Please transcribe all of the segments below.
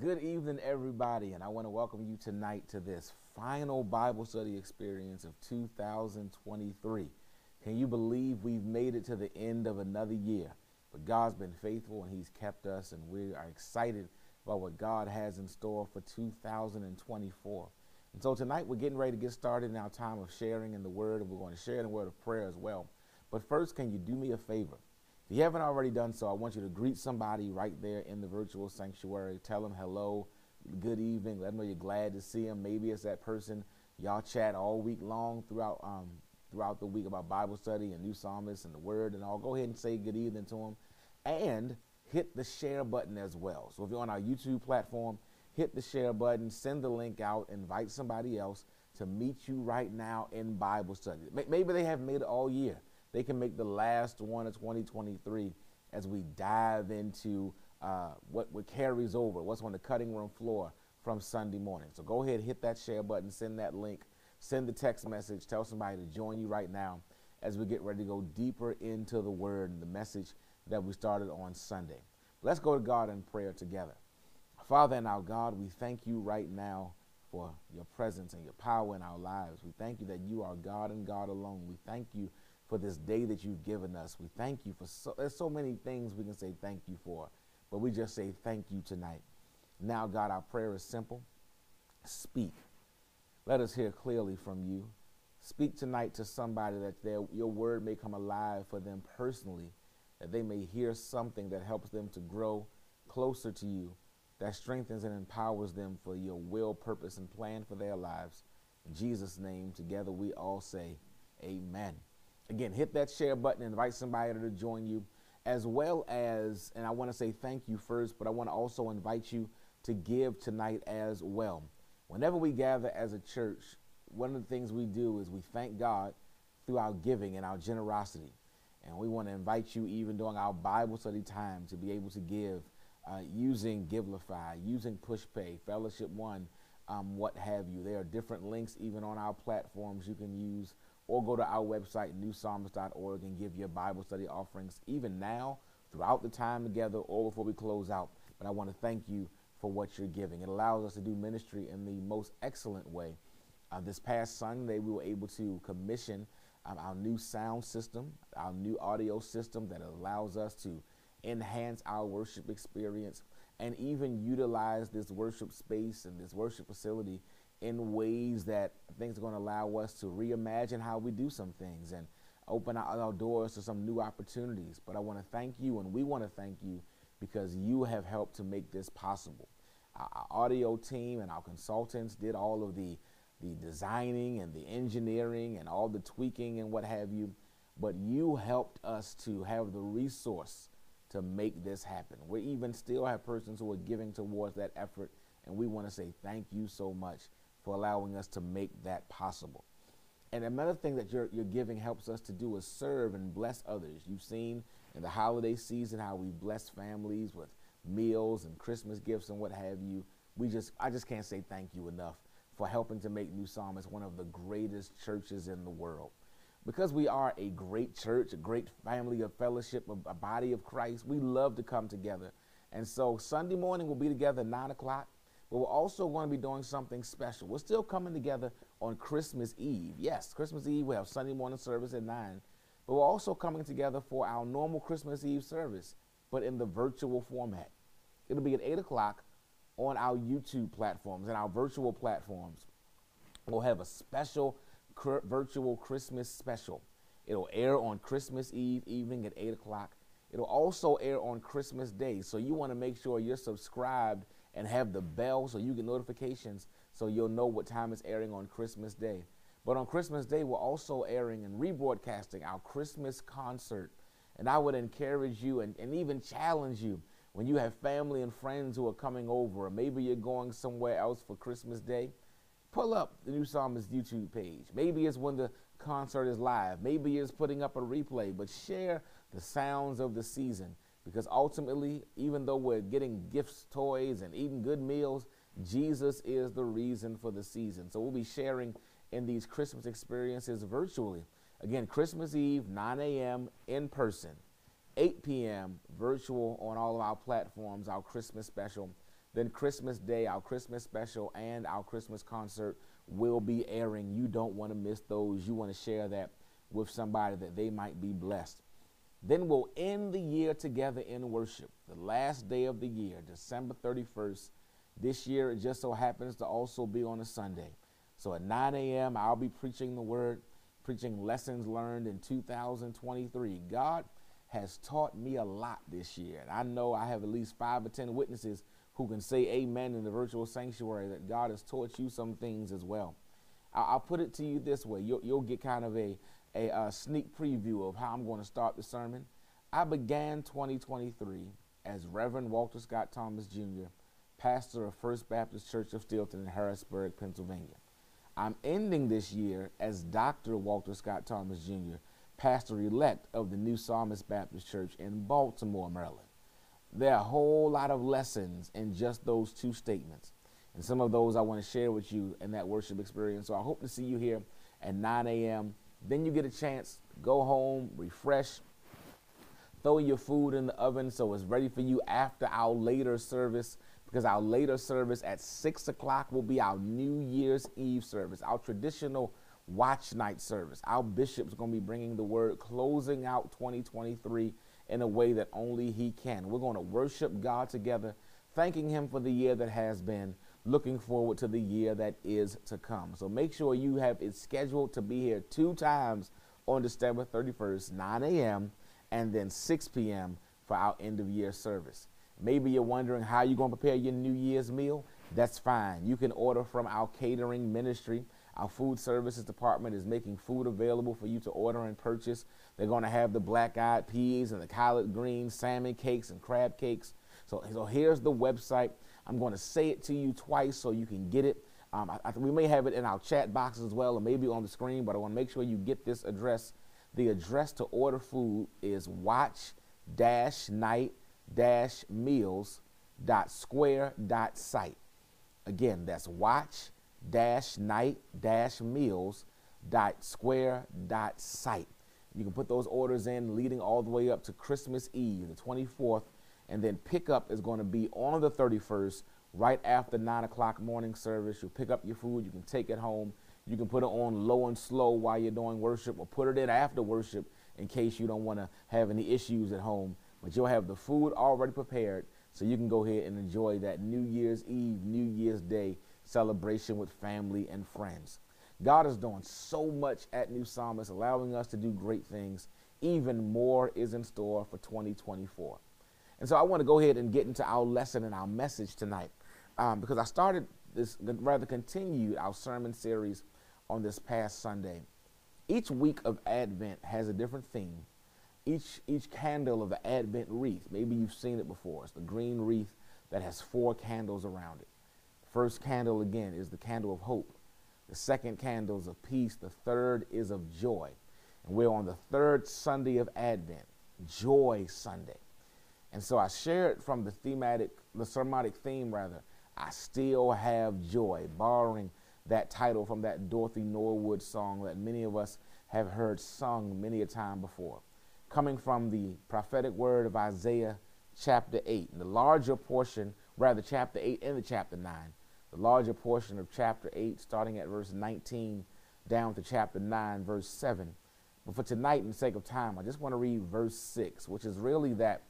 Good evening, everybody, and I want to welcome you tonight to this final Bible study experience of 2023. Can you believe we've made it to the end of another year? But God's been faithful and He's kept us, and we are excited about what God has in store for 2024. And so tonight we're getting ready to get started in our time of sharing in the Word, and we're going to share in the Word of prayer as well. But first, can you do me a favor? If you haven't already done so, I want you to greet somebody right there in the virtual sanctuary. Tell them hello, good evening. Let them know you're glad to see them. Maybe it's that person y'all chat all week long throughout um, throughout the week about Bible study and new psalmists and the Word and all. Go ahead and say good evening to them, and hit the share button as well. So if you're on our YouTube platform, hit the share button, send the link out, invite somebody else to meet you right now in Bible study. Maybe they haven't made it all year they can make the last one of 2023 as we dive into uh, what, what carries over, what's on the cutting room floor from Sunday morning. So go ahead, hit that share button, send that link, send the text message, tell somebody to join you right now as we get ready to go deeper into the word and the message that we started on Sunday. Let's go to God in prayer together. Father and our God, we thank you right now for your presence and your power in our lives. We thank you that you are God and God alone. We thank you for this day that you've given us. We thank you for so, there's so many things we can say thank you for, but we just say thank you tonight. Now, God, our prayer is simple. Speak. Let us hear clearly from you. Speak tonight to somebody that their, your word may come alive for them personally, that they may hear something that helps them to grow closer to you, that strengthens and empowers them for your will, purpose, and plan for their lives. In Jesus' name, together we all say, Amen. Again, hit that share button, invite somebody to join you, as well as, and I want to say thank you first, but I want to also invite you to give tonight as well. Whenever we gather as a church, one of the things we do is we thank God through our giving and our generosity. And we want to invite you, even during our Bible study time, to be able to give uh, using Givelify, using PushPay, Fellowship One, um, what have you. There are different links even on our platforms you can use or go to our website, newpsalmist.org, and give your Bible study offerings even now, throughout the time together, or before we close out. But I want to thank you for what you're giving. It allows us to do ministry in the most excellent way. Uh, this past Sunday, we were able to commission um, our new sound system, our new audio system that allows us to enhance our worship experience and even utilize this worship space and this worship facility in ways that things are going to allow us to reimagine how we do some things and open our, our doors to some new opportunities. But I want to thank you, and we want to thank you because you have helped to make this possible. Our, our audio team and our consultants did all of the the designing and the engineering and all the tweaking and what have you, but you helped us to have the resource to make this happen. We even still have persons who are giving towards that effort, and we want to say thank you so much for allowing us to make that possible. And another thing that your, your giving helps us to do is serve and bless others. You've seen in the holiday season how we bless families with meals and Christmas gifts and what have you. We just I just can't say thank you enough for helping to make New Psalmist one of the greatest churches in the world. Because we are a great church, a great family of fellowship, a, a body of Christ, we love to come together. And so Sunday morning we'll be together at 9 o'clock. But we're also going to be doing something special. We're still coming together on Christmas Eve. Yes, Christmas Eve, we have Sunday morning service at 9. But we're also coming together for our normal Christmas Eve service, but in the virtual format. It'll be at 8 o'clock on our YouTube platforms and our virtual platforms. We'll have a special virtual Christmas special. It'll air on Christmas Eve evening at 8 o'clock. It'll also air on Christmas Day. So you want to make sure you're subscribed and have the bell so you get notifications so you'll know what time it's airing on Christmas Day. But on Christmas Day, we're also airing and rebroadcasting our Christmas concert. And I would encourage you and, and even challenge you when you have family and friends who are coming over, or maybe you're going somewhere else for Christmas Day, pull up the New Psalmist YouTube page. Maybe it's when the concert is live. Maybe it's putting up a replay, but share the sounds of the season because ultimately, even though we're getting gifts, toys, and eating good meals, Jesus is the reason for the season. So we'll be sharing in these Christmas experiences virtually. Again, Christmas Eve, 9 a.m. in person, 8 p.m. virtual on all of our platforms, our Christmas special. then Christmas Day, our Christmas special, and our Christmas concert will be airing. You don't want to miss those. You want to share that with somebody that they might be blessed. Then we'll end the year together in worship, the last day of the year, December 31st. This year, it just so happens to also be on a Sunday. So at 9 a.m., I'll be preaching the word, preaching lessons learned in 2023. God has taught me a lot this year. And I know I have at least five or 10 witnesses who can say amen in the virtual sanctuary that God has taught you some things as well. I'll put it to you this way you'll, you'll get kind of a, a, a sneak preview of how I'm going to start the sermon. I began 2023 as Reverend Walter Scott Thomas Jr., pastor of First Baptist Church of Steelton in Harrisburg, Pennsylvania. I'm ending this year as Dr. Walter Scott Thomas Jr., pastor elect of the New Psalmist Baptist Church in Baltimore, Maryland. There are a whole lot of lessons in just those two statements. And some of those I want to share with you in that worship experience. So I hope to see you here at 9 a.m. Then you get a chance, go home, refresh, throw your food in the oven so it's ready for you after our later service. Because our later service at 6 o'clock will be our New Year's Eve service, our traditional watch night service. Our bishop's going to be bringing the word, closing out 2023 in a way that only he can. We're going to worship God together, thanking him for the year that has been, looking forward to the year that is to come. So make sure you have it scheduled to be here two times on December 31st, 9 a.m., and then 6 p.m. for our end of year service. Maybe you're wondering how you're going to prepare your New Year's meal. That's fine. You can order from our catering ministry. Our food services department is making food available for you to order and purchase. They're going to have the black eyed peas and the collard greens, salmon cakes, and crab cakes. So, so here's the website. I'm going to say it to you twice so you can get it. Um, I, I, we may have it in our chat box as well, or maybe on the screen, but I want to make sure you get this address. The address to order food is watch dash night dash meals dot square dot site. Again, that's watch dash night dash meals dot square dot site. You can put those orders in leading all the way up to Christmas Eve, the 24th, and then pickup is going to be on the 31st, right after 9 o'clock morning service. You'll pick up your food, you can take it home. You can put it on low and slow while you're doing worship, or put it in after worship in case you don't want to have any issues at home. But you'll have the food already prepared so you can go ahead and enjoy that New Year's Eve, New Year's Day celebration with family and friends. God is doing so much at New Psalmist, allowing us to do great things. Even more is in store for 2024. And so I want to go ahead and get into our lesson and our message tonight um, because I started this, rather continued our sermon series on this past Sunday. Each week of Advent has a different theme. Each, each candle of the Advent wreath, maybe you've seen it before, it's the green wreath that has four candles around it. First candle, again, is the candle of hope. The second candle is of peace. The third is of joy. And we're on the third Sunday of Advent, Joy Sunday. And so I shared from the thematic, the sermonic theme rather, I still have joy, borrowing that title from that Dorothy Norwood song that many of us have heard sung many a time before. Coming from the prophetic word of Isaiah chapter 8, and the larger portion, rather chapter 8 and the chapter 9, the larger portion of chapter 8, starting at verse 19 down to chapter 9, verse 7. But for tonight, in the sake of time, I just want to read verse 6, which is really that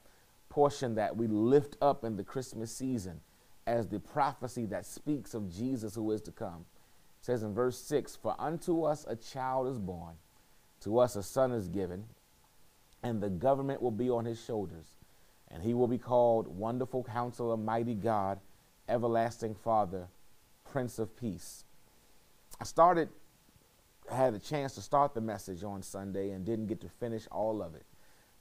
portion that we lift up in the Christmas season as the prophecy that speaks of Jesus who is to come. It says in verse 6 For unto us a child is born, to us a son is given, and the government will be on his shoulders, and he will be called Wonderful Counselor, Mighty God, Everlasting Father, Prince of Peace. I started, I had a chance to start the message on Sunday and didn't get to finish all of it.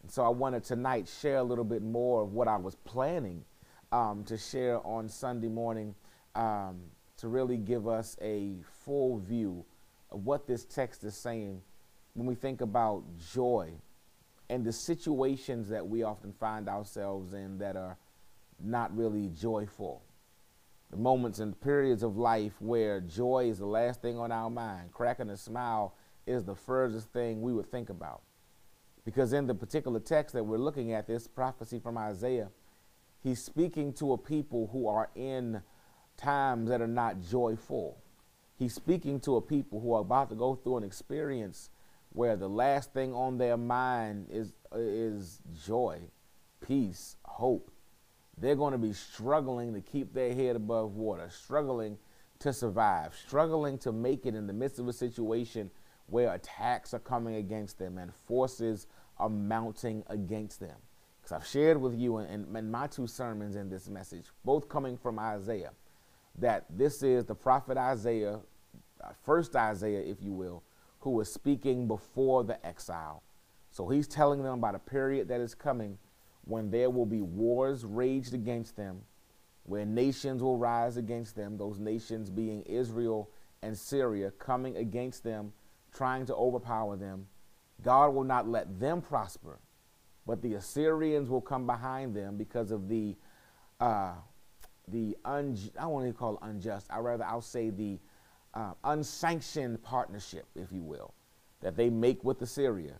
And so I wanted tonight share a little bit more of what I was planning um, to share on Sunday morning um, to really give us a full view of what this text is saying when we think about joy and the situations that we often find ourselves in that are not really joyful the moments and periods of life where joy is the last thing on our mind, cracking a smile is the furthest thing we would think about. Because in the particular text that we're looking at, this prophecy from Isaiah, he's speaking to a people who are in times that are not joyful. He's speaking to a people who are about to go through an experience where the last thing on their mind is is joy, peace, hope. They're going to be struggling to keep their head above water, struggling to survive, struggling to make it in the midst of a situation where attacks are coming against them and forces are mounting against them. Because I've shared with you in, in, my two sermons in this message, both coming from Isaiah, that this is the prophet Isaiah, uh, first Isaiah, if you will, who was speaking before the exile. So he's telling them about a period that is coming when there will be wars raged against them, where nations will rise against them, those nations being Israel and Syria, coming against them, trying to overpower them. God will not let them prosper, but the Assyrians will come behind them because of the uh, the un- I won't even call it unjust. I rather I'll say the uh, unsanctioned partnership, if you will, that they make with Assyria.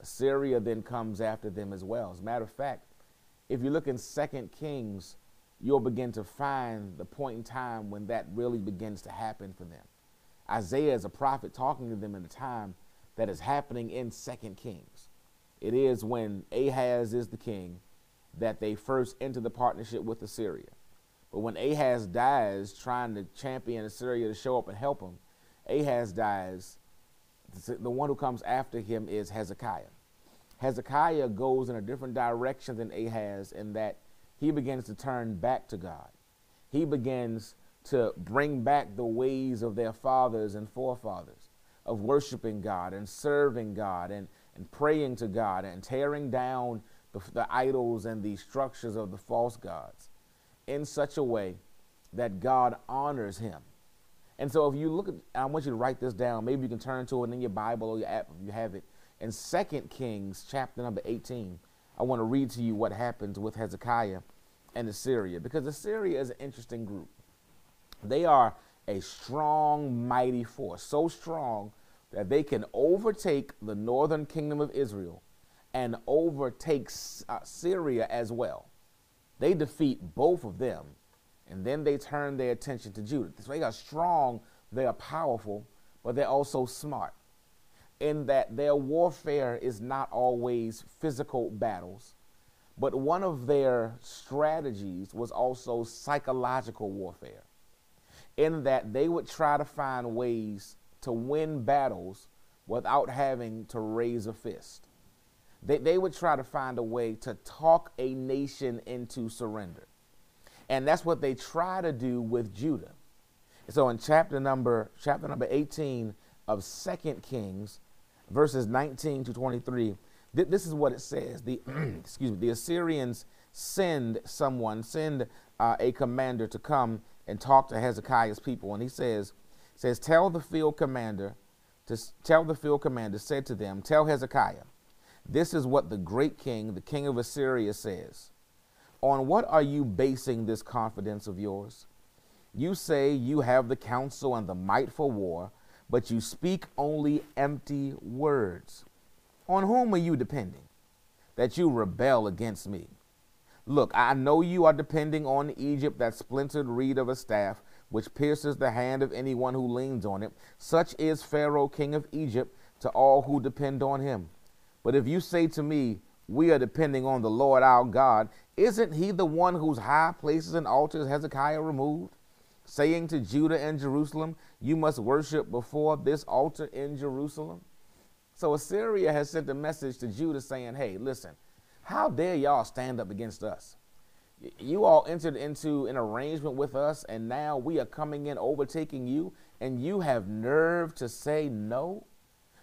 Assyria then comes after them as well. As a matter of fact, if you look in Second Kings, you'll begin to find the point in time when that really begins to happen for them. Isaiah is a prophet talking to them in a time that is happening in Second Kings. It is when Ahaz is the king that they first enter the partnership with Assyria. But when Ahaz dies, trying to champion Assyria to show up and help him, Ahaz dies. The one who comes after him is Hezekiah. Hezekiah goes in a different direction than Ahaz in that he begins to turn back to God. He begins to bring back the ways of their fathers and forefathers of worshiping God and serving God and, and praying to God and tearing down the, the idols and the structures of the false gods in such a way that God honors him. And so if you look at, I want you to write this down. Maybe you can turn to it in your Bible or your app if you have it. In 2 Kings chapter number 18, I want to read to you what happens with Hezekiah and Assyria because Assyria is an interesting group. They are a strong, mighty force, so strong that they can overtake the northern kingdom of Israel and overtake uh, Syria as well. They defeat both of them, and then they turn their attention to Judah. So they are strong, they are powerful, but they're also smart in that their warfare is not always physical battles, but one of their strategies was also psychological warfare, in that they would try to find ways to win battles without having to raise a fist. They, they would try to find a way to talk a nation into surrender. And that's what they try to do with Judah. So in chapter number chapter number 18 of Second Kings, verses 19 to 23, th- this is what it says. The excuse me, the Assyrians send someone, send uh, a commander to come and talk to Hezekiah's people, and he says, says, tell the field commander to tell the field commander said to them, tell Hezekiah, this is what the great king, the king of Assyria, says. On what are you basing this confidence of yours? You say you have the counsel and the might for war, but you speak only empty words. On whom are you depending? That you rebel against me. Look, I know you are depending on Egypt, that splintered reed of a staff, which pierces the hand of anyone who leans on it. Such is Pharaoh, king of Egypt, to all who depend on him. But if you say to me, We are depending on the Lord our God, isn't he the one whose high places and altars Hezekiah removed? saying to Judah and Jerusalem, You must worship before this altar in Jerusalem? So Assyria has sent a message to Judah saying, Hey, listen, how dare y'all stand up against us? You all entered into an arrangement with us, and now we are coming in, overtaking you, and you have nerve to say no?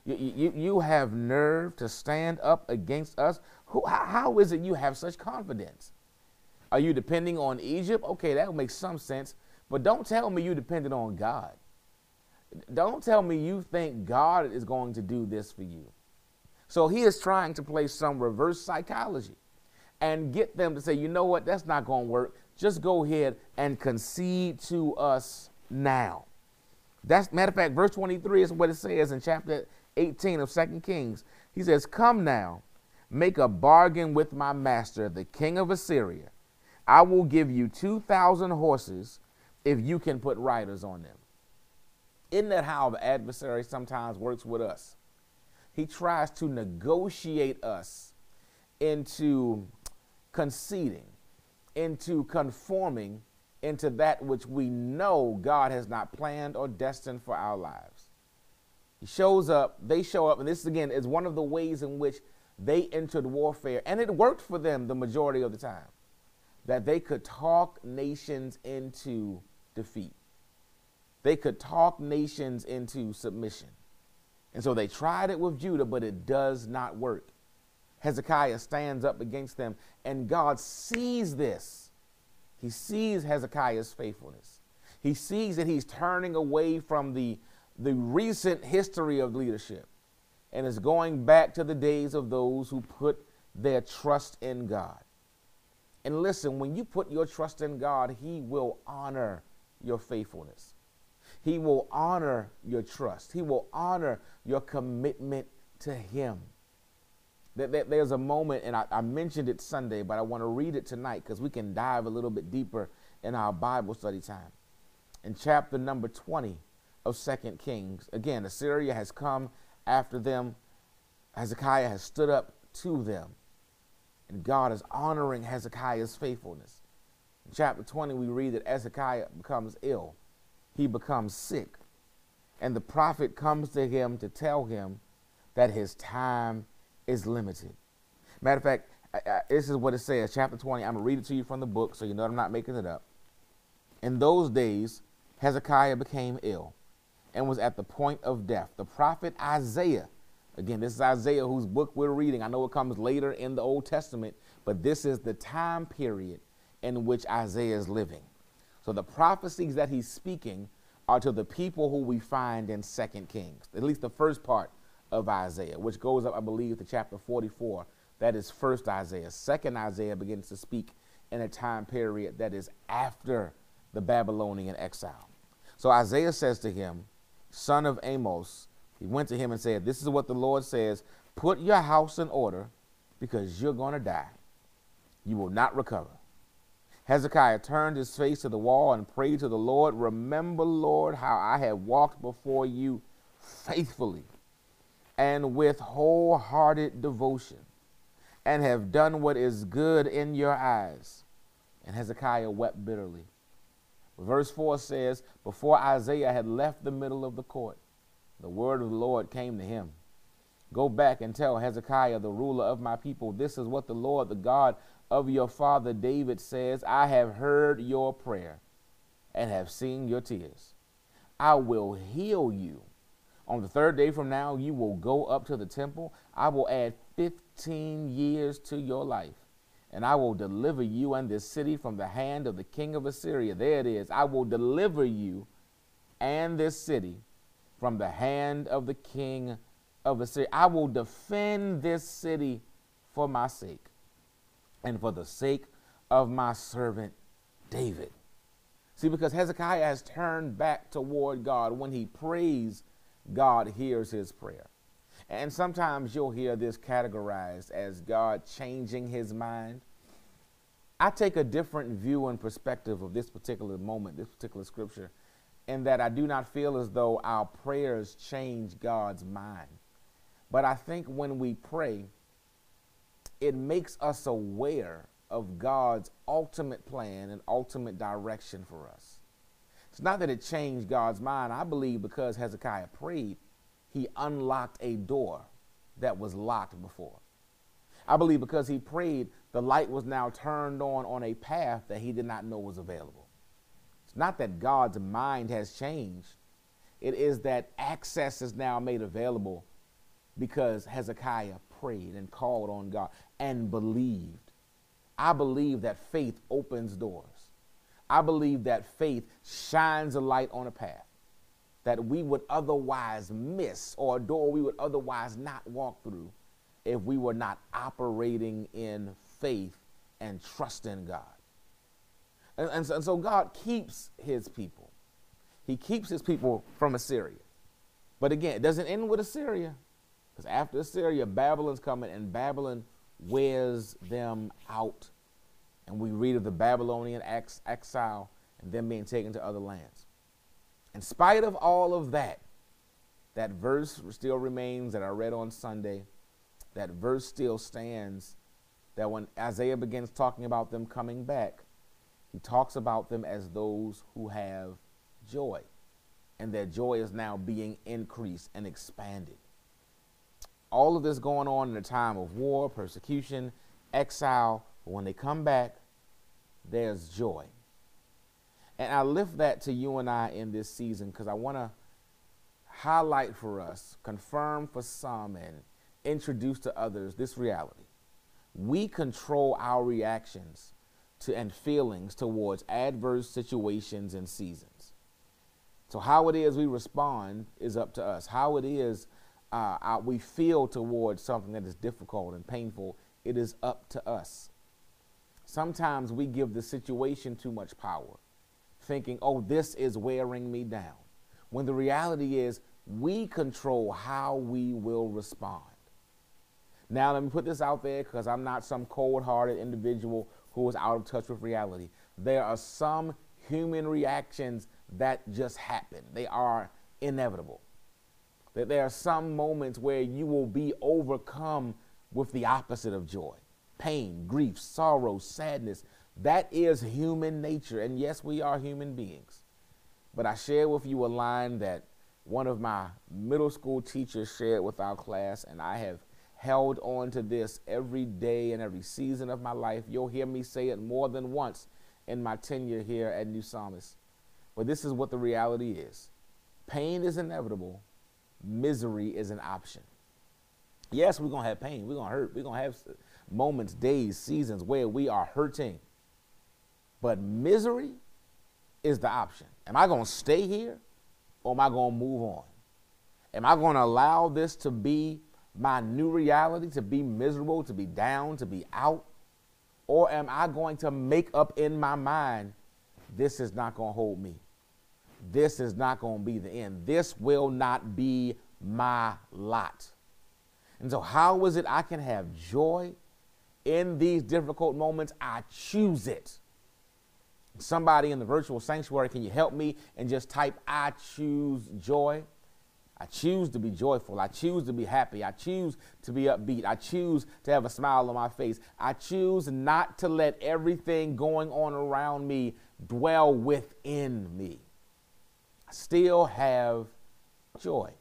You, you, you have nerve to stand up against us? Who, how is it you have such confidence? Are you depending on Egypt? Okay, that makes some sense. But don't tell me you depended on God. Don't tell me you think God is going to do this for you. So he is trying to play some reverse psychology and get them to say, you know what, that's not going to work. Just go ahead and concede to us now. That's matter of fact, verse 23 is what it says in chapter 18 of Second Kings. He says, Come now, make a bargain with my master, the king of Assyria I will give you 2,000 horses if you can put riders on them. Isn't that how the adversary sometimes works with us? He tries to negotiate us into conceding, into conforming into that which we know God has not planned or destined for our lives. He shows up, they show up, and this again is one of the ways in which they entered warfare, and it worked for them the majority of the time, that they could talk nations into defeat. They could talk nations into submission. And so they tried it with Judah, but it does not work. Hezekiah stands up against them, and God sees this. He sees Hezekiah's faithfulness. He sees that he's turning away from the, the recent history of leadership and is going back to the days of those who put their trust in God. And listen, when you put your trust in God, He will honor your faithfulness. He will honor your trust. He will honor your commitment to Him. There's a moment, and I mentioned it Sunday, but I want to read it tonight because we can dive a little bit deeper in our Bible study time. In chapter number 20 of Second Kings, again, Assyria has come after them. Hezekiah has stood up to them, and God is honoring Hezekiah's faithfulness. In chapter 20, we read that Hezekiah becomes ill, he becomes sick, and the prophet comes to him to tell him that his time is limited. Matter of fact, this is what it says, chapter 20. I'm going to read it to you from the book so you know I'm not making it up. In those days, Hezekiah became ill and was at the point of death. The prophet Isaiah, again, this is Isaiah whose book we're reading. I know it comes later in the Old Testament, but this is the time period in which Isaiah is living. So the prophecies that he's speaking are to the people who we find in Second Kings, at least the first part of Isaiah, which goes up, I believe, to chapter 44. That is first Isaiah. Second Isaiah begins to speak in a time period that is after the Babylonian exile. So Isaiah says to him, Son of Amos, he went to him and said, This is what the Lord says Put your house in order because you're going to die. You will not recover. Hezekiah turned his face to the wall and prayed to the Lord, Remember, Lord, how I have walked before you faithfully and with wholehearted devotion, and have done what is good in your eyes. And Hezekiah wept bitterly. Verse 4 says, Before Isaiah had left the middle of the court, the word of the Lord came to him. Go back and tell Hezekiah, the ruler of my people, this is what the Lord, the God of your father David says I have heard your prayer and have seen your tears. I will heal you on the third day from now, you will go up to the temple. I will add 15 years to your life, and I will deliver you and this city from the hand of the king of Assyria. There it is. I will deliver you and this city from the hand of the king of Assyria. I will defend this city for my sake and for the sake of my servant David. See, because Hezekiah has turned back toward God when he prays God hears his prayer. And sometimes you'll hear this categorized as God changing his mind. I take a different view and perspective of this particular moment, this particular scripture, in that I do not feel as though our prayers change God's mind. But I think when we pray, it makes us aware of God's ultimate plan and ultimate direction for us. It's not that it changed God's mind. I believe because Hezekiah prayed, he unlocked a door that was locked before. I believe because he prayed, the light was now turned on on a path that he did not know was available. It's not that God's mind has changed, it is that access is now made available because Hezekiah prayed and called on God and believed. I believe that faith opens doors. I believe that faith shines a light on a path that we would otherwise miss or a door we would otherwise not walk through if we were not operating in faith and trust in God. And, and, so, and so God keeps his people. He keeps his people from Assyria. But again, it doesn't end with Assyria. Because after Assyria, Babylon's coming and Babylon wears them out And we read of the Babylonian ex- exile and them being taken to other lands. In spite of all of that, that verse still remains that I read on Sunday. That verse still stands that when Isaiah begins talking about them coming back, he talks about them as those who have joy. And their joy is now being increased and expanded. All of this going on in a time of war, persecution, exile. But when they come back, there's joy. And I lift that to you and I in this season because I want to highlight for us, confirm for some, and introduce to others this reality. We control our reactions to and feelings towards adverse situations and seasons. So, how it is we respond is up to us. How it is uh, we feel towards something that is difficult and painful, it is up to us. Sometimes we give the situation too much power, thinking, oh, this is wearing me down. When the reality is, we control how we will respond. Now, let me put this out there because I'm not some cold hearted individual who is out of touch with reality. There are some human reactions that just happen, they are inevitable. That there are some moments where you will be overcome with the opposite of joy pain, grief, sorrow, sadness. That is human nature. And yes, we are human beings. But I share with you a line that one of my middle school teachers shared with our class, and I have held on to this every day and every season of my life. You'll hear me say it more than once in my tenure here at New Psalmist. But this is what the reality is pain is inevitable, misery is an option. Yes, we're going to have pain. We're going to hurt. We're going to have moments, days, seasons where we are hurting. But misery is the option. Am I going to stay here or am I going to move on? Am I going to allow this to be my new reality, to be miserable, to be down, to be out? Or am I going to make up in my mind, this is not going to hold me? This is not going to be the end. This will not be my lot. And so, how is it I can have joy in these difficult moments? I choose it. Somebody in the virtual sanctuary, can you help me and just type, I choose joy? I choose to be joyful. I choose to be happy. I choose to be upbeat. I choose to have a smile on my face. I choose not to let everything going on around me dwell within me. Still have joy.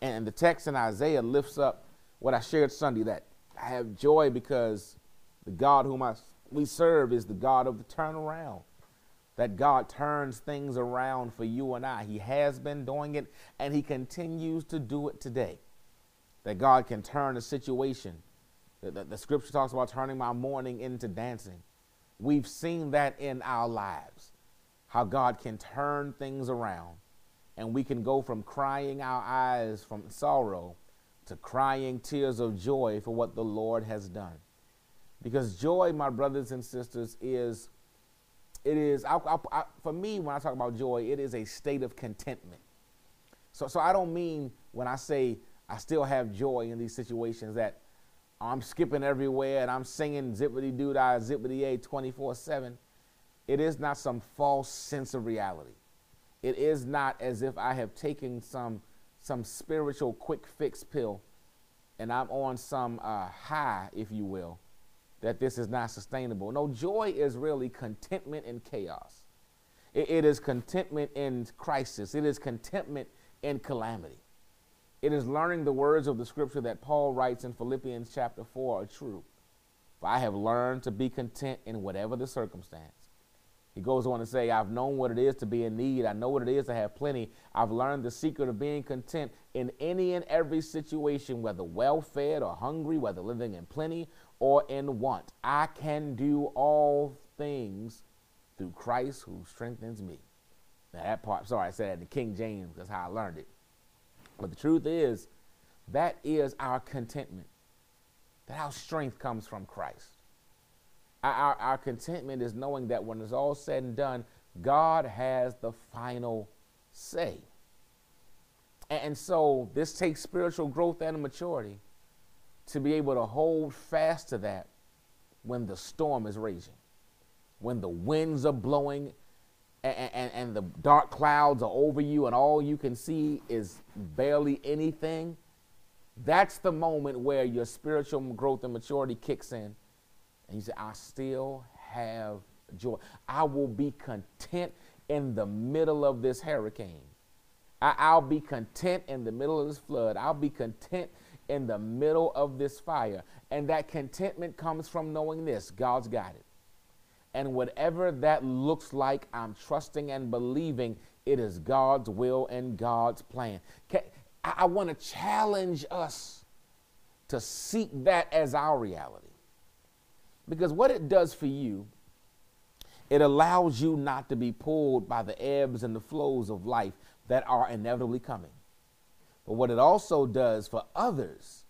And the text in Isaiah lifts up what I shared Sunday that I have joy because the God whom I, we serve is the God of the turnaround. That God turns things around for you and I. He has been doing it and He continues to do it today. That God can turn a situation. The, the, the scripture talks about turning my mourning into dancing. We've seen that in our lives, how God can turn things around and we can go from crying our eyes from sorrow to crying tears of joy for what the Lord has done. Because joy, my brothers and sisters, is it is I, I, I, for me when I talk about joy, it is a state of contentment. So, so I don't mean when I say I still have joy in these situations that I'm skipping everywhere and I'm singing zippity doo dah zippity a 24 7. It is not some false sense of reality. It is not as if I have taken some some spiritual quick fix pill and I'm on some uh, high, if you will, that this is not sustainable. No, joy is really contentment in chaos. it, it is contentment in crisis. It is contentment in calamity. It is learning the words of the scripture that Paul writes in Philippians chapter 4 are true. For I have learned to be content in whatever the circumstance. He goes on to say, I've known what it is to be in need. I know what it is to have plenty. I've learned the secret of being content in any and every situation, whether well fed or hungry, whether living in plenty or in want. I can do all things through Christ who strengthens me. Now, that part, sorry, I said that in King James, that's how I learned it. But the truth is, that is our contentment, that our strength comes from Christ. Our, our contentment is knowing that when it's all said and done, God has the final say. And so this takes spiritual growth and maturity to be able to hold fast to that when the storm is raging. when the winds are blowing and, and, and, the dark clouds are over you and all you can see is barely anything, that's the moment where your spiritual growth and maturity kicks in. And you say, I still have joy. I will be content in the middle of this hurricane. I, will be content in the middle of this flood. I'll be content in the middle of this fire. And that contentment comes from knowing this God's got it. And whatever that looks like, I'm trusting and believing it is God's will and God's plan. I, I want to challenge us to seek that as our reality. Because what it does for you, it allows you not to be pulled by the ebbs and the flows of life that are inevitably coming. But what it also does for others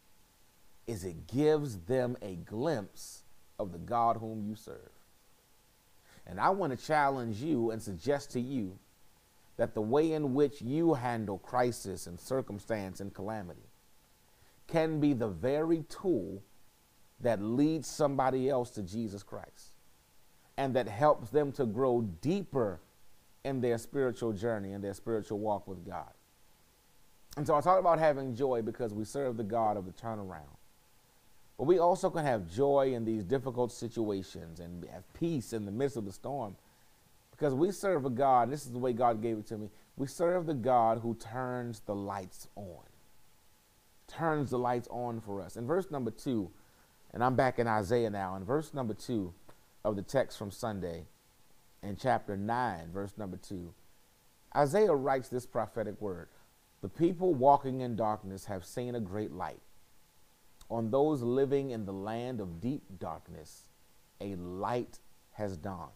is it gives them a glimpse of the God whom you serve. And I want to challenge you and suggest to you that the way in which you handle crisis and circumstance and calamity can be the very tool that leads somebody else to Jesus Christ and that helps them to grow deeper in their spiritual journey and their spiritual walk with God. And so I talk about having joy because we serve the God of the turnaround. But we also can have joy in these difficult situations and have peace in the midst of the storm because we serve a God, this is the way God gave it to me. We serve the God who turns the lights on. Turns the lights on for us. In verse number two, and I'm back in Isaiah now, in verse number two of the text from Sunday, in chapter 9, verse number 2, Isaiah writes this prophetic word The people walking in darkness have seen a great light. On those living in the land of deep darkness, a light has dawned.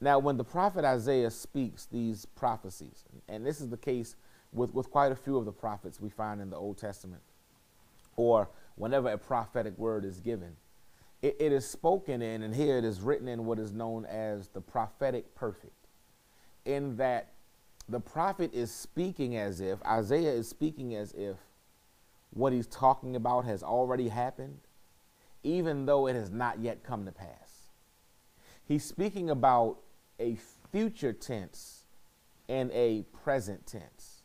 Now, when the prophet Isaiah speaks these prophecies, and this is the case with, with quite a few of the prophets we find in the Old Testament, or whenever a prophetic word is given, it, it is spoken in, and here it is written in what is known as the prophetic perfect, in that the prophet is speaking as if, Isaiah is speaking as if what he's talking about has already happened, even though it has not yet come to pass. He's speaking about a future tense and a present tense.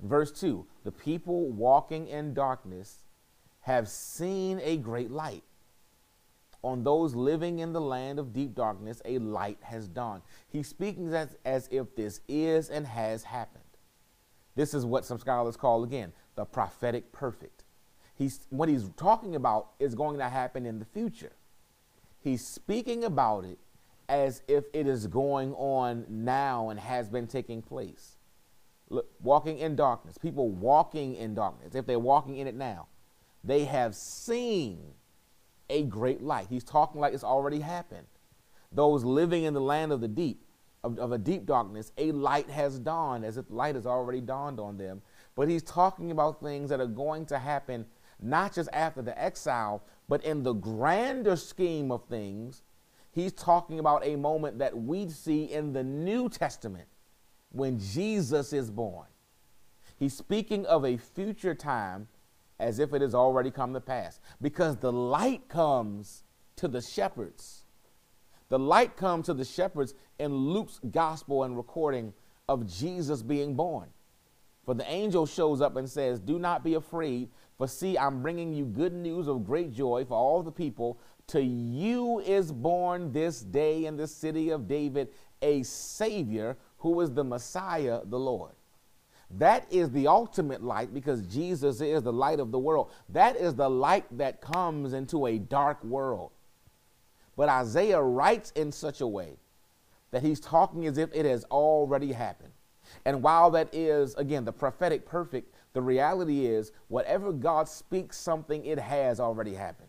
Verse 2 The people walking in darkness have seen a great light on those living in the land of deep darkness, a light has dawned. He's speaking as, as if this is and has happened. This is what some scholars call, again, the prophetic perfect. He's, what he's talking about is going to happen in the future. He's speaking about it as if it is going on now and has been taking place. Look, walking in darkness, people walking in darkness, if they're walking in it now, they have seen a great light. He's talking like it's already happened. Those living in the land of the deep, of, of a deep darkness, a light has dawned, as if light has already dawned on them. But he's talking about things that are going to happen not just after the exile, but in the grander scheme of things. He's talking about a moment that we see in the New Testament when Jesus is born. He's speaking of a future time as if it has already come to pass. Because the light comes to the shepherds. The light comes to the shepherds in Luke's gospel and recording of Jesus being born. For the angel shows up and says, Do not be afraid, for see, I'm bringing you good news of great joy for all the people. To you is born this day in the city of David a Savior who is the Messiah, the Lord. That is the ultimate light because Jesus is the light of the world. That is the light that comes into a dark world. But Isaiah writes in such a way that he's talking as if it has already happened. And while that is, again, the prophetic perfect, the reality is whatever God speaks something, it has already happened.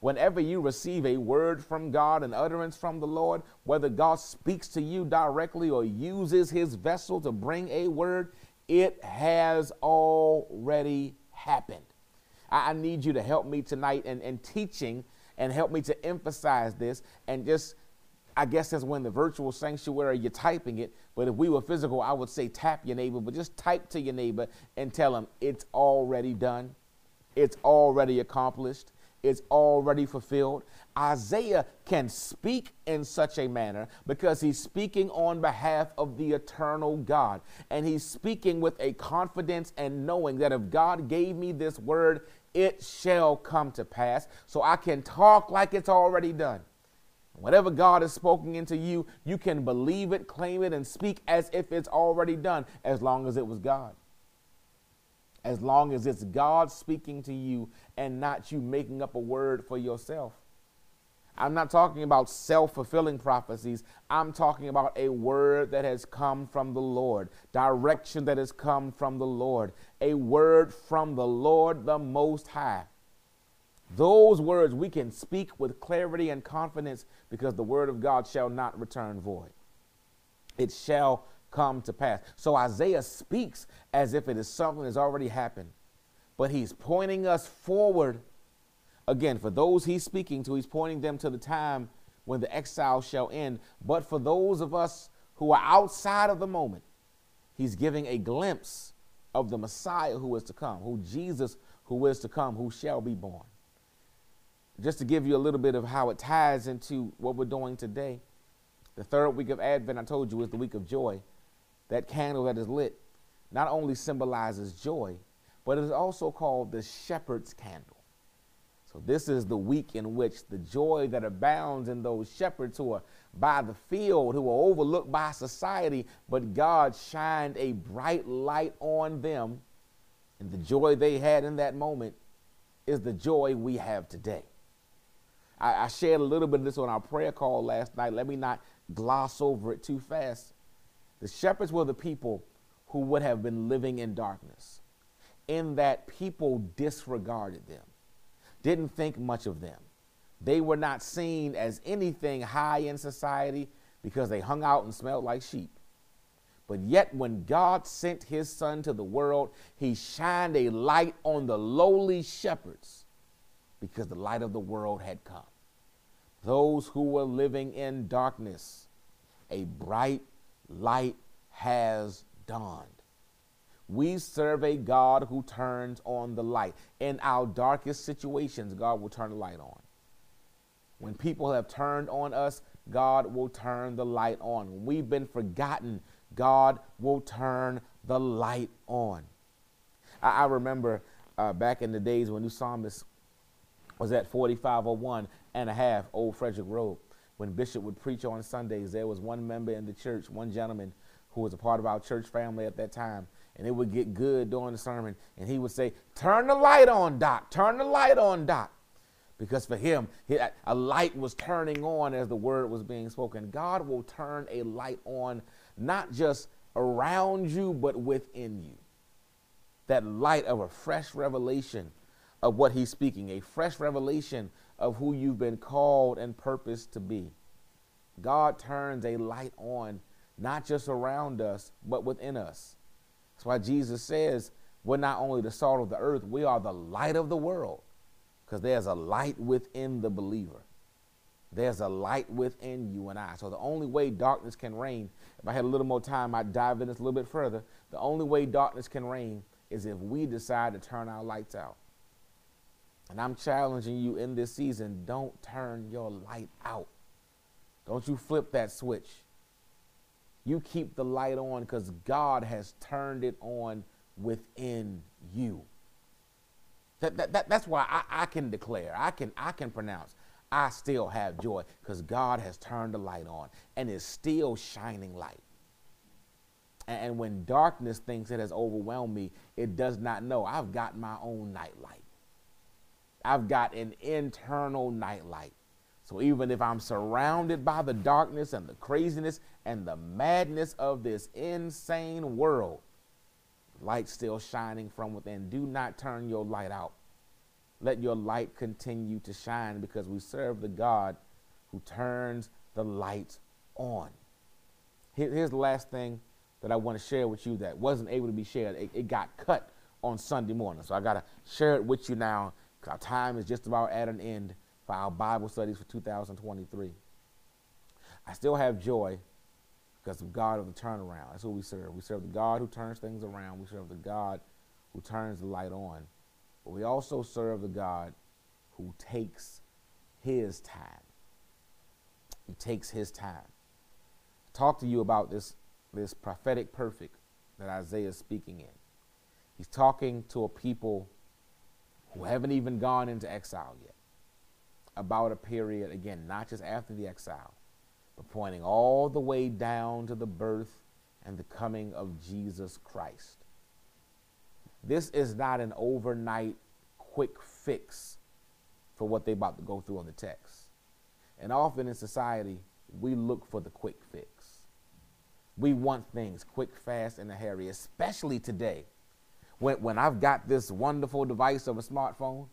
Whenever you receive a word from God, an utterance from the Lord, whether God speaks to you directly or uses his vessel to bring a word, it has already happened. I, I need you to help me tonight in, in teaching and help me to emphasize this and just I guess that's when the virtual sanctuary, you're typing it. But if we were physical, I would say tap your neighbor, but just type to your neighbor and tell him it's already done. It's already accomplished. Is already fulfilled. Isaiah can speak in such a manner because he's speaking on behalf of the eternal God. And he's speaking with a confidence and knowing that if God gave me this word, it shall come to pass. So I can talk like it's already done. Whatever God has spoken into you, you can believe it, claim it, and speak as if it's already done, as long as it was God as long as it's God speaking to you and not you making up a word for yourself. I'm not talking about self fulfilling prophecies. I'm talking about a word that has come from the Lord, direction that has come from the Lord, a word from the Lord the Most High. Those words we can speak with clarity and confidence because the word of God shall not return void. It shall come to pass. So Isaiah speaks as if it is something that's already happened, but he's pointing us forward. Again, for those he's speaking to, he's pointing them to the time when the exile shall end. But for those of us who are outside of the moment, he's giving a glimpse of the Messiah who is to come, who Jesus who is to come, who shall be born. Just to give you a little bit of how it ties into what we're doing today, the third week of Advent, I told you, is the week of joy that candle that is lit not only symbolizes joy, but it is also called the shepherd's candle. So, this is the week in which the joy that abounds in those shepherds who are by the field, who are overlooked by society, but God shined a bright light on them. And the joy they had in that moment is the joy we have today. I, I shared a little bit of this on our prayer call last night. Let me not gloss over it too fast. The shepherds were the people who would have been living in darkness, in that people disregarded them, didn't think much of them. They were not seen as anything high in society because they hung out and smelled like sheep. But yet, when God sent his son to the world, he shined a light on the lowly shepherds because the light of the world had come. Those who were living in darkness, a bright light has dawned. We serve a God who turns on the light. In our darkest situations, God will turn the light on. When people have turned on us, God will turn the light on. When we've been forgotten, God will turn the light on. I, I remember uh, back in the days when New Psalmist was at 4501 and a half Old Frederick Road when Bishop would preach on Sundays, there was one member in the church, one gentleman who was a part of our church family at that time, and it would get good during the sermon, and he would say, Turn the light on, Doc, turn the light on, Doc. Because for him, a light was turning on as the word was being spoken. God will turn a light on not just around you, but within you. That light of a fresh revelation of what he's speaking, a fresh revelation of who you've been called and purposed to be. God turns a light on, not just around us, but within us. That's why Jesus says we're not only the salt of the earth, we are the light of the world, because there's a light within the believer. There's a light within you and I. So the only way darkness can reign, if I had a little more time, I'd dive in this a little bit further. The only way darkness can reign is if we decide to turn our lights out. And I'm challenging you in this season don't turn your light out. Don't you flip that switch. You keep the light on because God has turned it on within you. That, that, that, that's why I, I can declare, I can, I can pronounce, I still have joy because God has turned the light on and is still shining light. And, and when darkness thinks it has overwhelmed me, it does not know I've got my own night light. I've got an internal nightlight. So even if I'm surrounded by the darkness and the craziness and the madness of this insane world, light still shining from within. Do not turn your light out. Let your light continue to shine because we serve the God who turns the light on. here's the last thing that I want to share with you that wasn't able to be shared. It, it got cut on Sunday morning. So I got to share it with you now our time is just about at an end for our Bible studies for 2023. I still have joy because of God of the turnaround. That's who we serve. We serve the God who turns things around. We serve the God who turns the light on. But we also serve the God who takes his time. He takes his time. Talk to you about this, this prophetic perfect that Isaiah is speaking in. He's talking to a people who haven't even gone into exile yet about a period, again, not just after the exile, but pointing all the way down to the birth and the coming of Jesus Christ. This is not an overnight quick fix for what they're about to go through on the text. And often in society, we look for the quick fix. We want things quick, fast, and a hurry, especially today. When, when I've got this wonderful device of a smartphone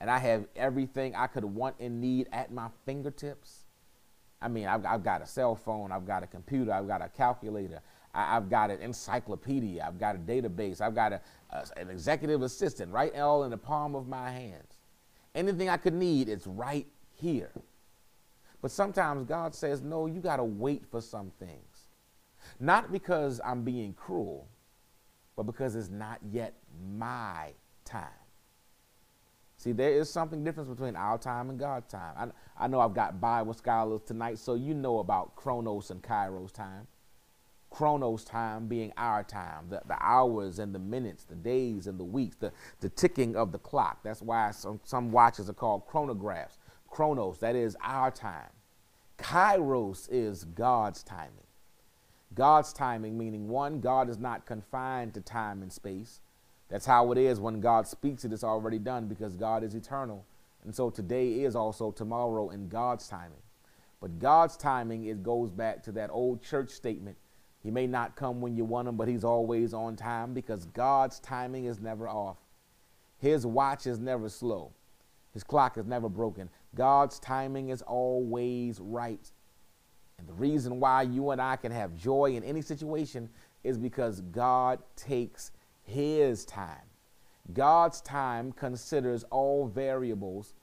and I have everything I could want and need at my fingertips. I mean, I've, I've got a cell phone, I've got a computer, I've got a calculator, I, have got an encyclopedia, I've got a database, I've got a, a, an executive assistant right all in the palm of my hands. Anything I could need, it's right here. But sometimes God says, no, you got to wait for some things. Not because I'm being cruel, but because it's not yet my time. See, there is something different between our time and God's time. I, I know I've got Bible scholars tonight, so you know about Chronos and Kairos time. Chronos time being our time, the, the hours and the minutes, the days and the weeks, the, the ticking of the clock. That's why some, some watches are called chronographs. Chronos, that is our time. Kairos is God's timing. God's timing, meaning one, God is not confined to time and space. That's how it is when God speaks it, it's already done because God is eternal. And so today is also tomorrow in God's timing. But God's timing, it goes back to that old church statement. He may not come when you want him, but he's always on time because God's timing is never off. His watch is never slow. His clock is never broken. God's timing is always right. And the reason why you and I can have joy in any situation is because God takes His time. God's time considers all variables.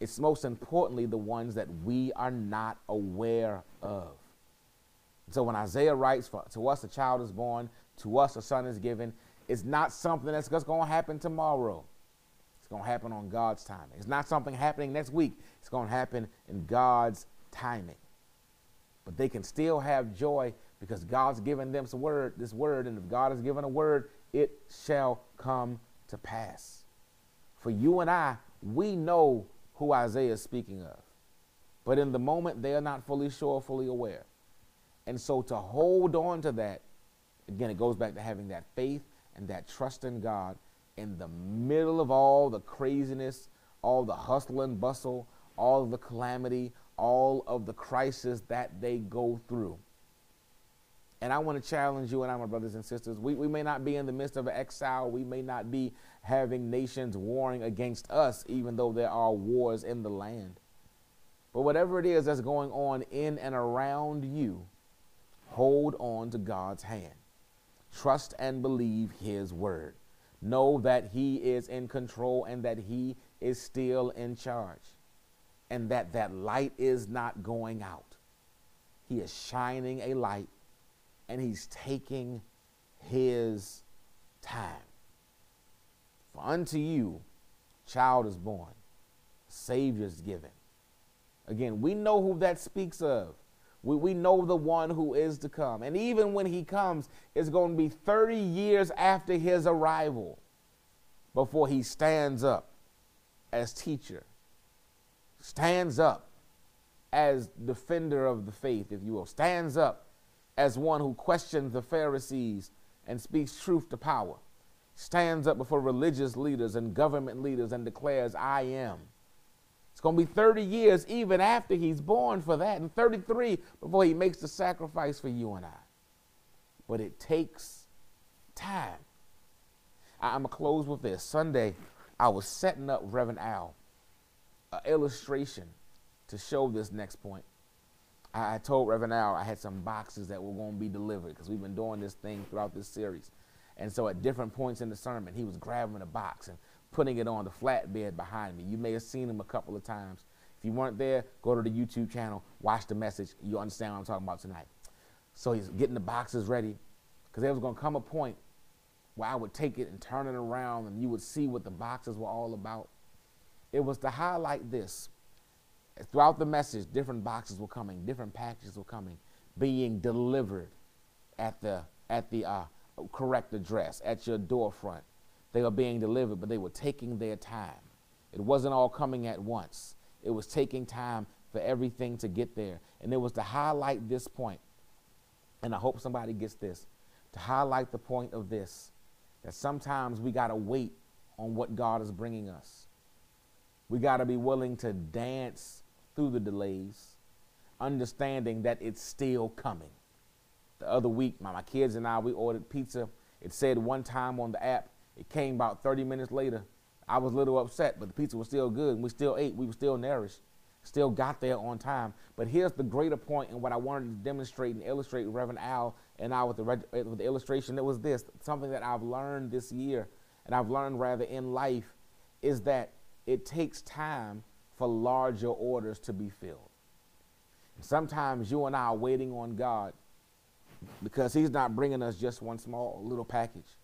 It's most importantly the ones that we are not aware of. So when Isaiah writes, for, To us a child is born, to us a son is given, it's not something that's just going to happen tomorrow. It's going to happen on God's timing. It's not something happening next week. It's going to happen in God's timing but they can still have joy because God's given them some word, this word, and if God has given a word, it shall come to pass. For you and I, we know who Isaiah is speaking of. But in the moment, they are not fully sure, fully aware. And so to hold on to that, again, it goes back to having that faith and that trust in God in the middle of all the craziness, all the hustle and bustle, all the calamity, all of the crisis that they go through. And I want to challenge you and I, my brothers and sisters. We, we may not be in the midst of exile. We may not be having nations warring against us, even though there are wars in the land. But whatever it is that's going on in and around you, hold on to God's hand. Trust and believe His word. Know that He is in control and that He is still in charge and that that light is not going out. He is shining a light and he's taking his time. For unto you, child is born, Savior is given. Again, we know who that speaks of. We, we know the one who is to come. And even when he comes, it's going to be 30 years after his arrival before he stands up as teacher stands up as defender of the faith, if you will, stands up as one who questions the Pharisees and speaks truth to power, stands up before religious leaders and government leaders and declares, I am. It's going to be 30 years even after he's born for that, and 33 before he makes the sacrifice for you and I. But it takes time. I'm going to close with this. Sunday, I was setting up Reverend Al an illustration to show this next point. I, I told Reverend Al I had some boxes that were going to be delivered because we've been doing this thing throughout this series. And so at different points in the sermon, he was grabbing a box and putting it on the flatbed behind me. You may have seen him a couple of times. If you weren't there, go to the YouTube channel, watch the message. You understand what I'm talking about tonight. So he's getting the boxes ready because there was going to come a point where I would take it and turn it around and you would see what the boxes were all about it was to highlight this. Throughout the message, different boxes were coming, different packages were coming, being delivered at the at the uh, correct address at your door front. They were being delivered, but they were taking their time. It wasn't all coming at once. It was taking time for everything to get there. And it was to highlight this point, and I hope somebody gets this, to highlight the point of this, that sometimes we got to wait on what God is bringing us. We got to be willing to dance through the delays, understanding that it's still coming. The other week, my, my kids and I, we ordered pizza. It said one time on the app, it came about 30 minutes later. I was a little upset, but the pizza was still good, and we still ate. We were still nourished, still got there on time. But here's the greater point, and what I wanted to demonstrate and illustrate, Reverend Al and I with the, eh, with the illustration. It was this something that I've learned this year, and I've learned rather in life, is that it takes time for larger orders to be filled. Sometimes you and I are waiting on God because He's not bringing us just one small little package.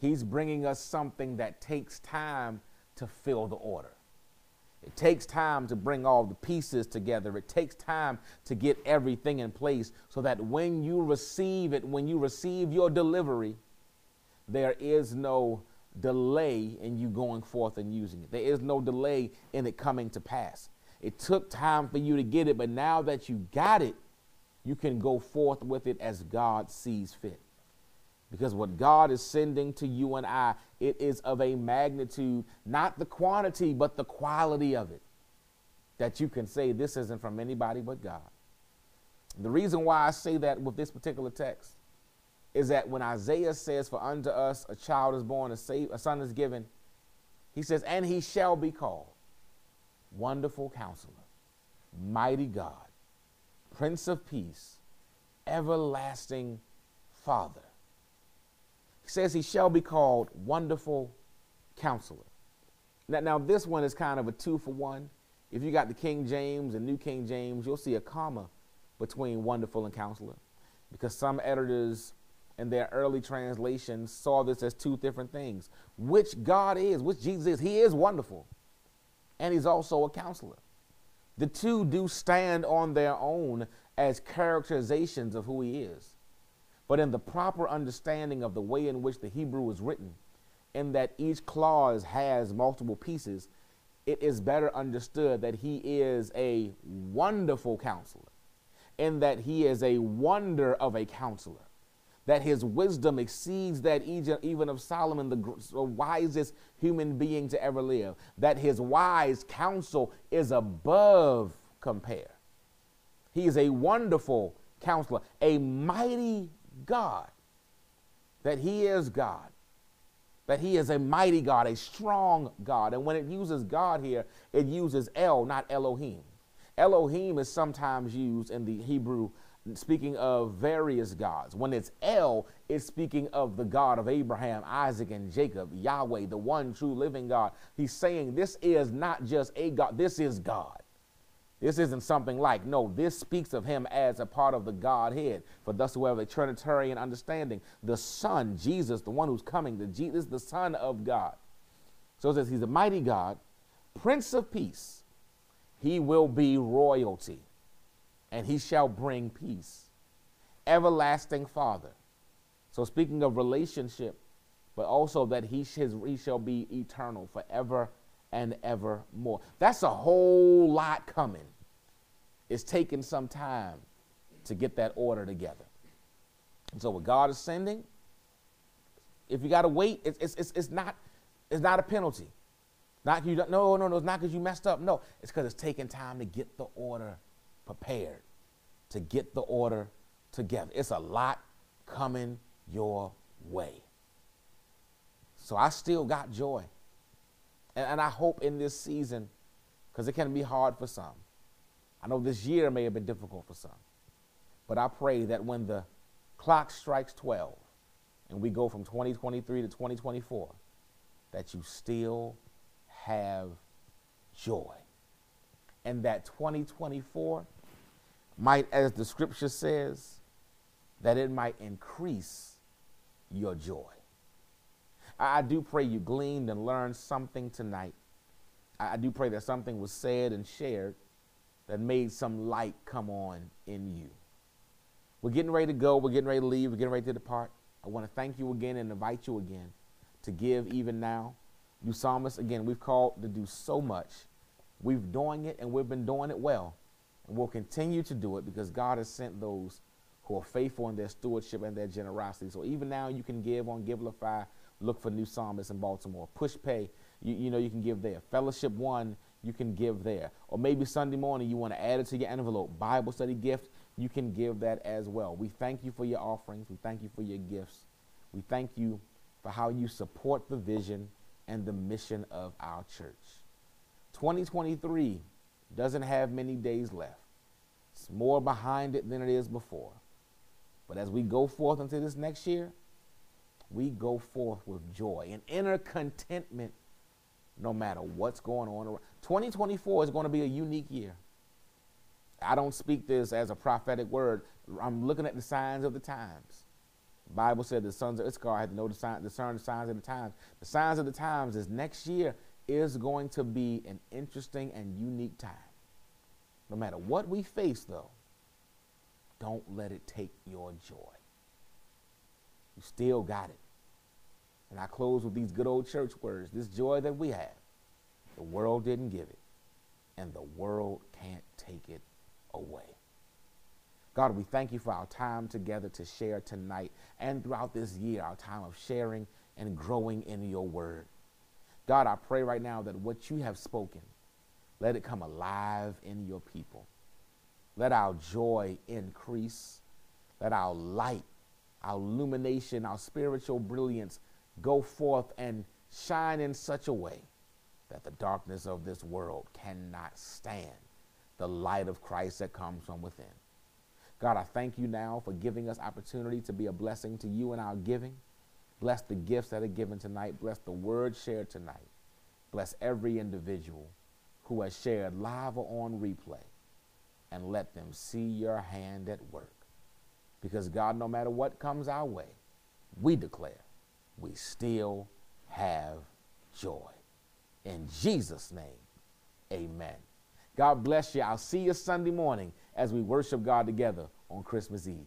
He's bringing us something that takes time to fill the order. It takes time to bring all the pieces together. It takes time to get everything in place so that when you receive it, when you receive your delivery, there is no delay in you going forth and using it. There is no delay in it coming to pass. It took time for you to get it, but now that you got it, you can go forth with it as God sees fit. Because what God is sending to you and I, it is of a magnitude, not the quantity, but the quality of it. That you can say this isn't from anybody but God. The reason why I say that with this particular text is that when Isaiah says, For unto us a child is born, a, save, a son is given, he says, And he shall be called Wonderful Counselor, Mighty God, Prince of Peace, Everlasting Father. He says he shall be called Wonderful Counselor. Now, now, this one is kind of a two for one. If you got the King James and New King James, you'll see a comma between Wonderful and Counselor because some editors in their early translations saw this as two different things. Which God is, which Jesus is. He is wonderful, and He's also a counselor. The two do stand on their own as characterizations of who He is. But in the proper understanding of the way in which the Hebrew is written, in that each clause has multiple pieces, it is better understood that he is a wonderful counselor, in that he is a wonder of a counselor, that his wisdom exceeds that even of Solomon, the wisest human being to ever live, that his wise counsel is above compare. He is a wonderful counselor, a mighty God, that He is God, that He is a mighty God, a strong God. And when it uses God here, it uses El, not Elohim. Elohim is sometimes used in the Hebrew speaking of various gods. When it's El, it's speaking of the God of Abraham, Isaac, and Jacob, Yahweh, the one true living God. He's saying this is not just a God, this is God. This isn't something like, no, this speaks of him as a part of the Godhead. For thus who have a Trinitarian understanding, the Son, Jesus, the one who's coming, the Jesus, the Son of God. So it says he's a mighty God, Prince of Peace. He will be royalty, and he shall bring peace. Everlasting Father. So speaking of relationship, but also that he, he shall be eternal forever and evermore. That's a whole lot coming. It's taking some time to get that order together. And so, what God is sending, if you got to wait, it's, it's, it's, it's, not, it's not a penalty. Not you no, no, no, it's not because you messed up. No, it's because it's taking time to get the order prepared, to get the order together. It's a lot coming your way. So I still got joy. And, and I hope in this season, because it can be hard for some. I know this year may have been difficult for some. But I pray that when the clock strikes 12 and we go from 2023 to 2024, that you still have joy. And that 2024 might, as the scripture says, that it might increase your joy. I do pray you gleaned and learned something tonight I, do pray that something was said and shared that made some light come on in you. We're getting ready to go. We're getting ready to leave. We're getting ready to depart. I want to thank you again and invite you again to give even now. You psalmists, again, we've called to do so much. We've doing it and we've been doing it well. And we'll continue to do it because God has sent those who are faithful in their stewardship and their generosity. So even now you can give on Givelify. Look for new psalmists in Baltimore. Pushpay, you, you know you can give there. Fellowship One, you can give there. Or maybe Sunday morning you want to add it to your envelope. Bible study gift, you can give that as well. We thank you for your offerings. We thank you for your gifts. We thank you for how you support the vision and the mission of our church. 2023 doesn't have many days left. It's more behind it than it is before. But as we go forth into this next year, we go forth with joy and inner contentment no matter what's going on. 2024 is going to be a unique year. I don't speak this as a prophetic word. I'm looking at the signs of the times. The Bible said the sons of Issachar had to know the sign, discern the signs of the times. The signs of the times is next year is going to be an interesting and unique time. No matter what we face, though, don't let it take your joy. You still got it. And I close with these good old church words this joy that we have, the world didn't give it, and the world can't take it away. God, we thank you for our time together to share tonight and throughout this year, our time of sharing and growing in your word. God, I pray right now that what you have spoken, let it come alive in your people. Let our joy increase. Let our light, our illumination, our spiritual brilliance go forth and shine in such a way that the darkness of this world cannot stand the light of Christ that comes from within. God, I thank you now for giving us opportunity to be a blessing to you in our giving. Bless the gifts that are given tonight. Bless the word shared tonight. Bless every individual who has shared live or on replay. And let them see your hand at work. Because, God, no matter what comes our way, we declare we still have joy. In Jesus' name, amen. God bless you. I'll see you Sunday morning as we worship God together on Christmas Eve.